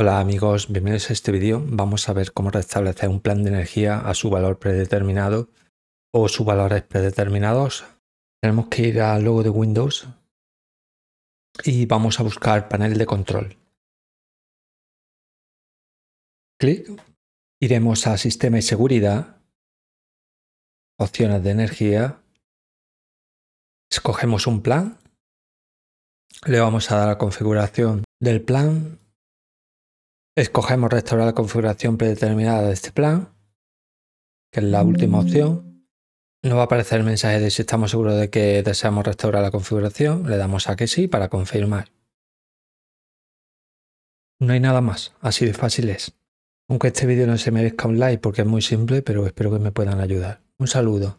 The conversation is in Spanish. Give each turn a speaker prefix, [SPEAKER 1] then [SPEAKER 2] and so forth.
[SPEAKER 1] Hola amigos, bienvenidos a este vídeo. Vamos a ver cómo restablecer un plan de energía a su valor predeterminado o sus valores predeterminados. Tenemos que ir al logo de Windows y vamos a buscar panel de control. Clic. Iremos a Sistema y Seguridad, opciones de energía, escogemos un plan, le vamos a dar a configuración del plan Escogemos restaurar la configuración predeterminada de este plan, que es la última opción. Nos va a aparecer el mensaje de si estamos seguros de que deseamos restaurar la configuración. Le damos a que sí para confirmar. No hay nada más, así de fácil es. Aunque este vídeo no se merezca un like porque es muy simple, pero espero que me puedan ayudar. Un saludo.